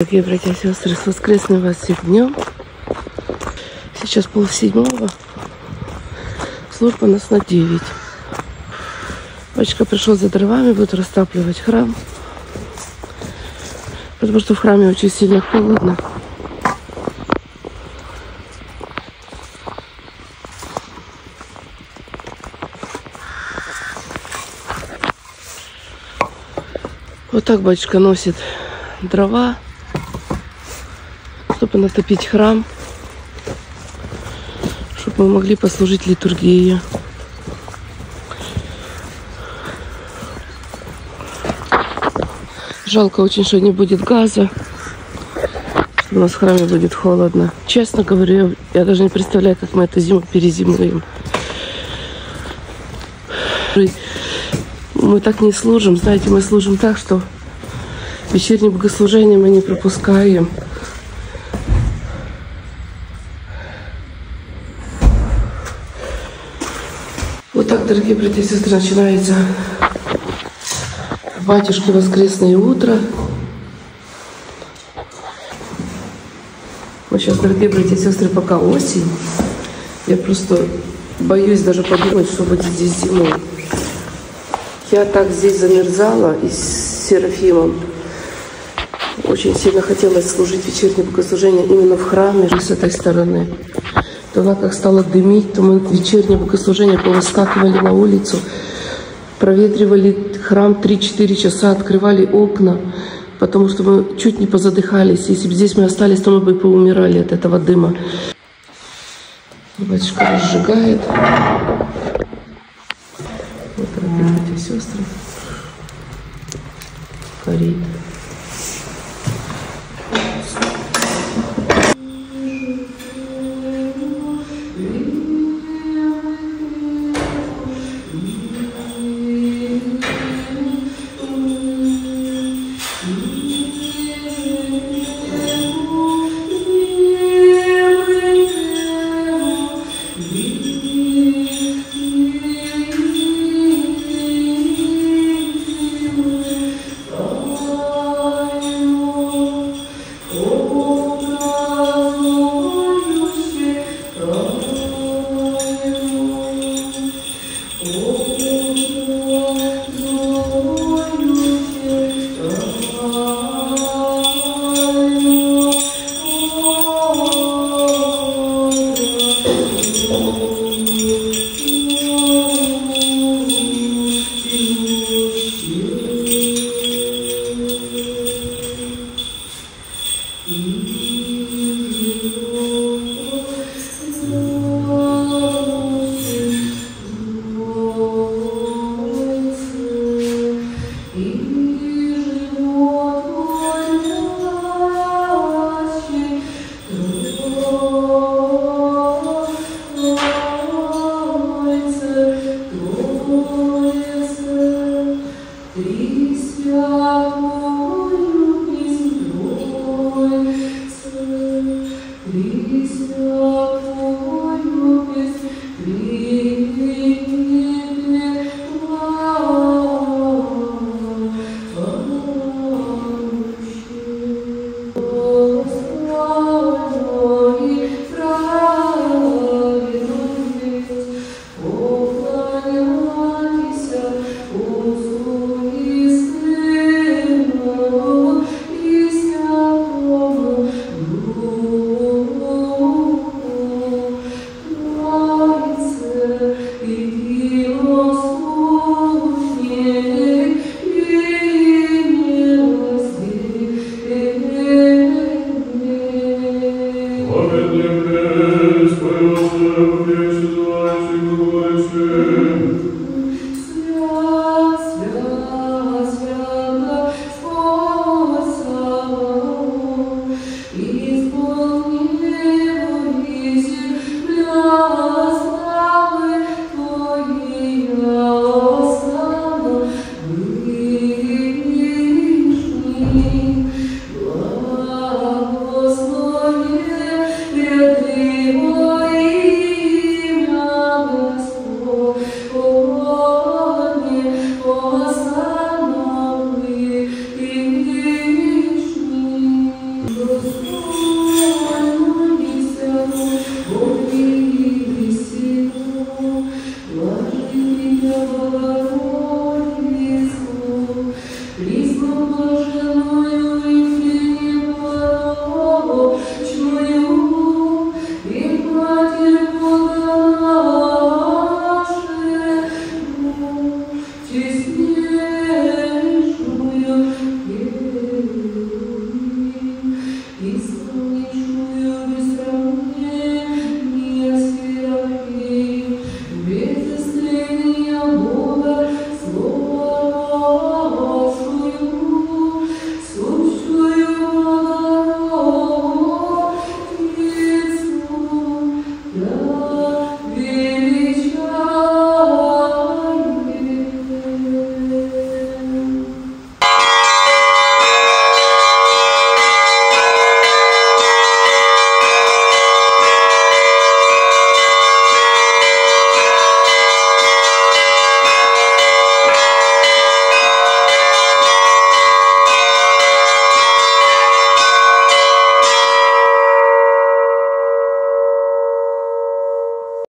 Дорогие братья и сестры, с воскресным вас всех днем. Сейчас пол седьмого. Служба нас на девять. Батюшка пришел за дровами, будет растапливать храм. Потому что в храме очень сильно холодно. Вот так батюшка носит дрова, чтобы натопить храм, чтобы мы могли послужить литургии. Жалко очень, что не будет газа, у нас в храме будет холодно. Честно говорю, я даже не представляю, как мы эту зиму перезимуем. Мы так не служим, знаете, мы служим так, что вечернее богослужение мы не пропускаем. Вот так, дорогие братья и сестры, начинается батюшки воскресное утро. Вот сейчас, дорогие братья и сестры, пока осень. Я просто боюсь даже подумать, что будет здесь зимой. Я так здесь замерзала и с Серафимом. Очень сильно хотелось служить вечернее богослужение именно в храме с этой стороны. То она как стала дымить, то мы вечернее богослужение повыскакивали на улицу, проветривали храм 3-4 часа, открывали окна, потому что мы чуть не позадыхались. Если бы здесь мы остались, то мы бы поумирали от этого дыма. Батюшка разжигает. Вот, дорогие братья и сестры. Горит. Christus